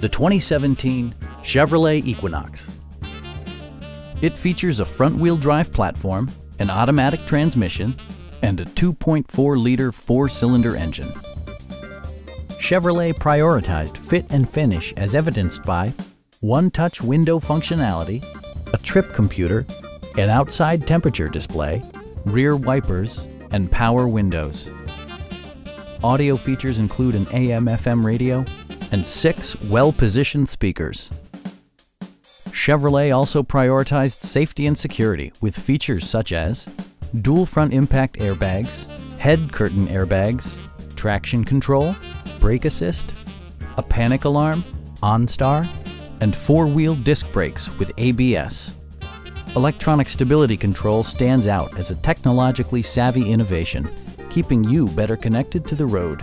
the 2017 Chevrolet Equinox. It features a front-wheel drive platform, an automatic transmission, and a 2.4-liter four-cylinder engine. Chevrolet prioritized fit and finish as evidenced by one-touch window functionality, a trip computer, an outside temperature display, rear wipers, and power windows. Audio features include an AM-FM radio and six well-positioned speakers. Chevrolet also prioritized safety and security with features such as dual front impact airbags, head curtain airbags, traction control, brake assist, a panic alarm, OnStar, and four-wheel disc brakes with ABS. Electronic stability control stands out as a technologically savvy innovation, keeping you better connected to the road.